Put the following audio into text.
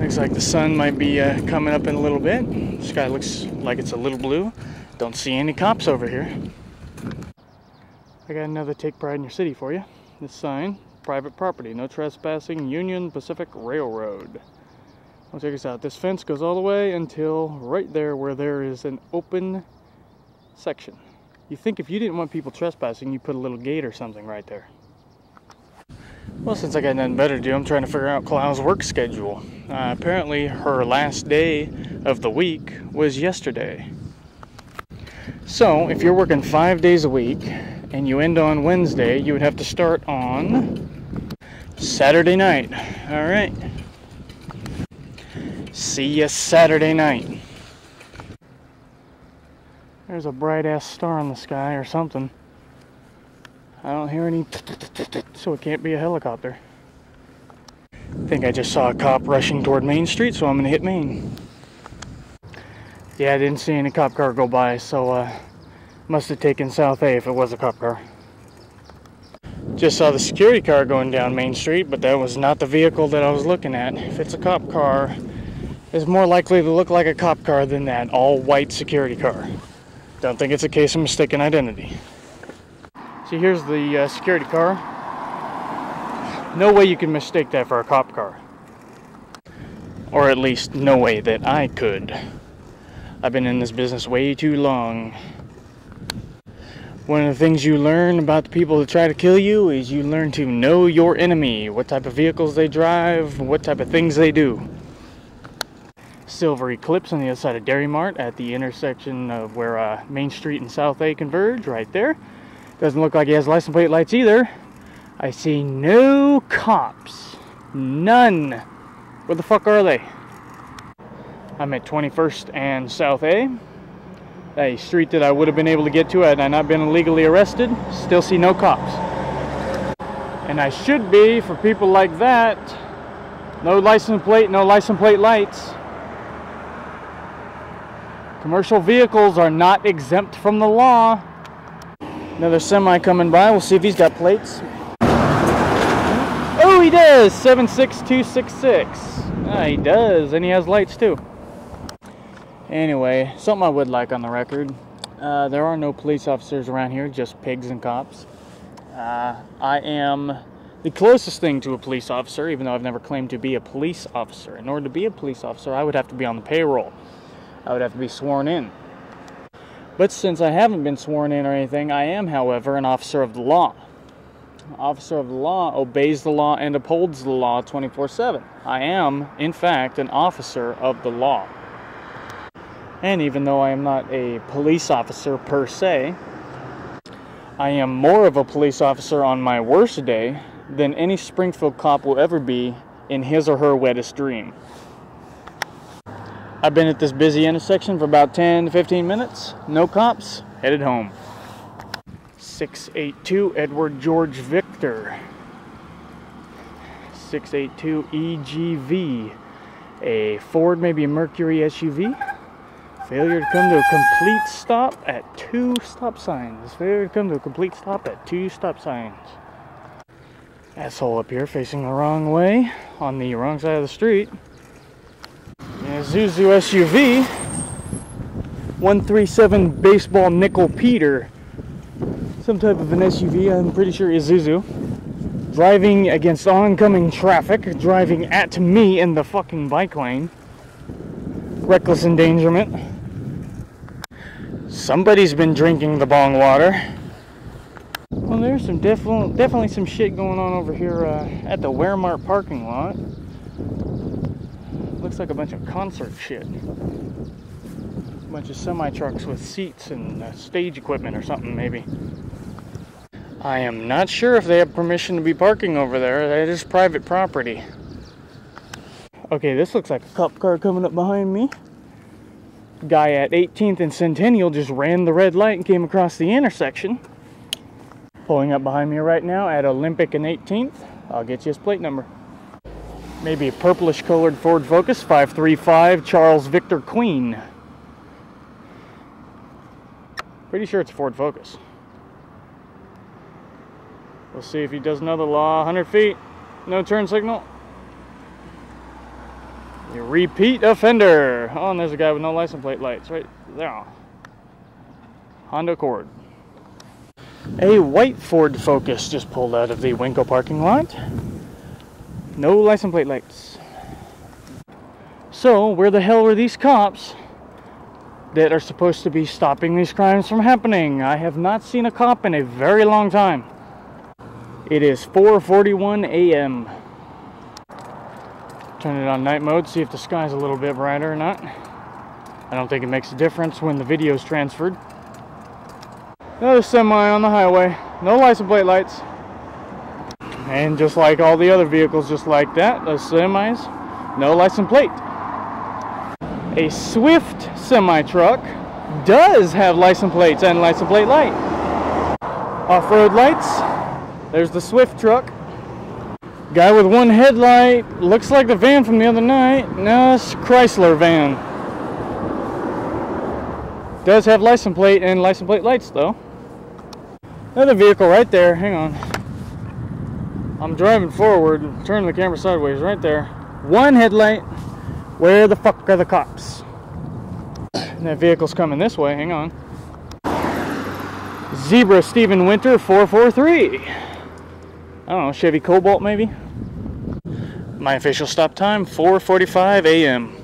Looks like the sun might be uh, coming up in a little bit. Sky looks like it's a little blue. Don't see any cops over here. I got another take pride in your city for you. This sign, private property, no trespassing, Union Pacific Railroad. Well, check this out. This fence goes all the way until right there where there is an open section. You think if you didn't want people trespassing, you put a little gate or something right there. Well, since I got nothing better to do, I'm trying to figure out Cloud's work schedule. Uh, apparently, her last day of the week was yesterday. So, if you're working five days a week and you end on Wednesday, you would have to start on Saturday night. All right. See you Saturday night. There's a bright ass star in the sky or something. I don't hear any, so it can't be a helicopter. I think I just saw a cop rushing toward Main Street, so I'm gonna hit Main. Yeah, I didn't see any cop car go by, so uh, must have taken South A if it was a cop car. Just saw the security car going down Main Street, but that was not the vehicle that I was looking at. If it's a cop car, it's more likely to look like a cop car than that all white security car. Don't think it's a case of mistaken identity. See, here's the uh, security car. No way you can mistake that for a cop car. Or at least, no way that I could. I've been in this business way too long. One of the things you learn about the people that try to kill you is you learn to know your enemy, what type of vehicles they drive, what type of things they do. Silver Eclipse on the other side of Dairy Mart at the intersection of where uh, Main Street and South A converge, right there. Doesn't look like he has license plate lights either. I see no cops. None. Where the fuck are they? I'm at 21st and South A. A street that I would have been able to get to had I not been illegally arrested. Still see no cops. And I should be for people like that. No license plate, no license plate lights. Commercial vehicles are not exempt from the law. Another semi coming by. We'll see if he's got plates. Oh, he does! 76266. Ah, he does. And he has lights too. Anyway, something I would like on the record. Uh, there are no police officers around here, just pigs and cops. Uh, I am the closest thing to a police officer, even though I've never claimed to be a police officer. In order to be a police officer, I would have to be on the payroll. I would have to be sworn in. But since I haven't been sworn in or anything, I am, however, an officer of the law. Officer of the law obeys the law and upholds the law 24 7. I am, in fact, an officer of the law. And even though I am not a police officer per se, I am more of a police officer on my worst day than any Springfield cop will ever be in his or her wettest dream. I've been at this busy intersection for about 10 to 15 minutes. No cops, headed home. 682 Edward George Victor. 682 EGV. A Ford, maybe a Mercury SUV. Failure to come to a complete stop at two stop signs. Failure to come to a complete stop at two stop signs. Asshole up here facing the wrong way on the wrong side of the street. Isuzu SUV 137 baseball nickel Peter. Some type of an SUV I'm pretty sure Isuzu. Driving against oncoming traffic driving at me in the fucking bike lane. Reckless endangerment. Somebody's been drinking the bong water. Well there's some definitely definitely some shit going on over here uh, at the Walmart parking lot looks like a bunch of concert shit. A bunch of semi trucks with seats and uh, stage equipment or something, maybe. I am not sure if they have permission to be parking over there. That is private property. Okay, this looks like a cop car coming up behind me. Guy at 18th and Centennial just ran the red light and came across the intersection. Pulling up behind me right now at Olympic and 18th. I'll get you his plate number maybe a purplish colored Ford Focus 535 Charles Victor Queen. Pretty sure it's a Ford Focus. We'll see if he does another law. 100 feet, no turn signal. Repeat offender. Oh, and there's a guy with no license plate lights right there. Honda Accord. A white Ford Focus just pulled out of the Winco parking lot. No license plate lights. So, where the hell were these cops that are supposed to be stopping these crimes from happening? I have not seen a cop in a very long time. It is 4:41 a.m. Turn it on night mode, see if the sky's a little bit brighter or not. I don't think it makes a difference when the video's transferred. Another semi on the highway. No license plate lights. And just like all the other vehicles just like that, the semis, no license plate. A Swift semi-truck does have license plates and license plate light. Off-road lights. There's the Swift truck. Guy with one headlight. Looks like the van from the other night. No, it's Chrysler van. Does have license plate and license plate lights though. Another vehicle right there. Hang on. I'm driving forward, turning the camera sideways right there. One headlight. Where the fuck are the cops? And that vehicle's coming this way. Hang on. Zebra Stephen Winter 443. I don't know, Chevy Cobalt maybe? My official stop time 4:45 a.m.